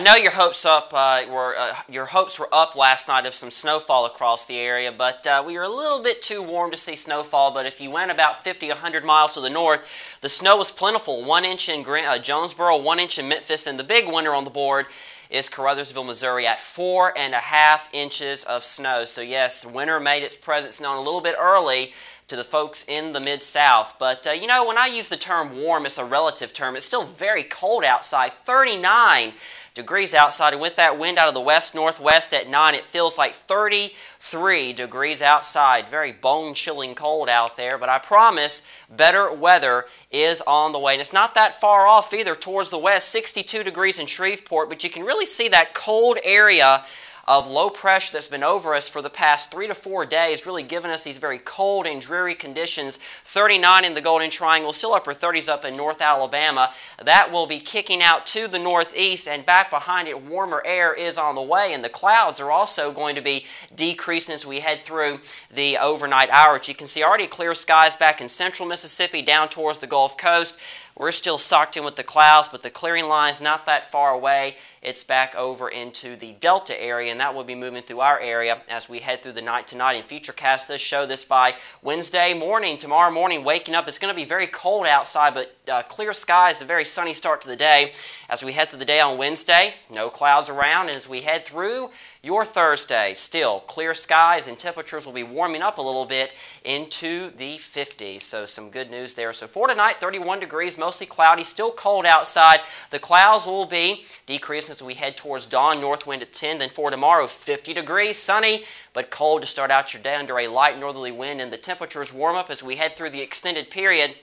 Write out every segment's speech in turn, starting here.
know your hopes up uh, were uh, your hopes were up last night of some snowfall across the area, but uh, we were a little bit too warm to see snowfall. But if you went about 50, 100 miles to the north, the snow was plentiful. One inch in uh, Jonesboro, one inch in Memphis, and the big winner on the board is Caruthersville, Missouri, at four and a half inches of snow. So yes, winter made its presence known a little bit early to the folks in the Mid-South. But, uh, you know, when I use the term warm, it's a relative term. It's still very cold outside, 39 degrees outside. And with that wind out of the west-northwest at 9, it feels like 33 degrees outside. Very bone-chilling cold out there. But I promise better weather is on the way. And it's not that far off either towards the west, 62 degrees in Shreveport. But you can really see that cold area of low pressure that's been over us for the past three to four days, really giving us these very cold and dreary conditions. 39 in the Golden Triangle, still upper 30s up in North Alabama. That will be kicking out to the northeast, and back behind it, warmer air is on the way, and the clouds are also going to be decreasing as we head through the overnight hours. You can see already clear skies back in central Mississippi down towards the Gulf Coast. We're still socked in with the clouds, but the clearing line is not that far away. It's back over into the Delta area, and that will be moving through our area as we head through the night tonight. And Futurecast does show this by Wednesday morning. Tomorrow morning, waking up, it's going to be very cold outside, but uh, clear skies, a very sunny start to the day. As we head through the day on Wednesday, no clouds around. And as we head through your Thursday, still clear skies and temperatures will be warming up a little bit into the 50s. So some good news there. So for tonight, 31 degrees, mostly cloudy, still cold outside. The clouds will be decreasing as we head towards dawn, north wind at 10. Then for tomorrow, 50 degrees, sunny, but cold to start out your day under a light northerly wind. And the temperatures warm up as we head through the extended period.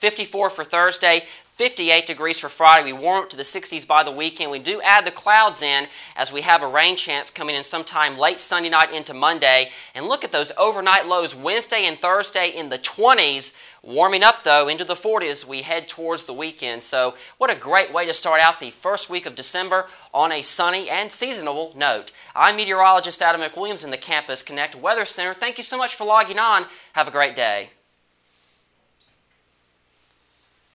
54 for Thursday, 58 degrees for Friday. We warm up to the 60s by the weekend. We do add the clouds in as we have a rain chance coming in sometime late Sunday night into Monday. And look at those overnight lows Wednesday and Thursday in the 20s. Warming up, though, into the 40s we head towards the weekend. So what a great way to start out the first week of December on a sunny and seasonable note. I'm meteorologist Adam McWilliams in the Campus Connect Weather Center. Thank you so much for logging on. Have a great day.